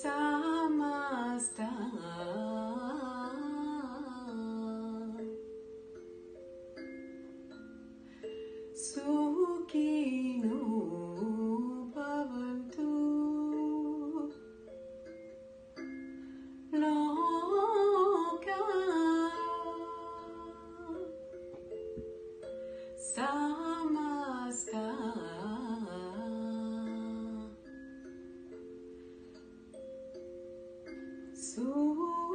samasta sukino bhavantu loka samasta Ooh.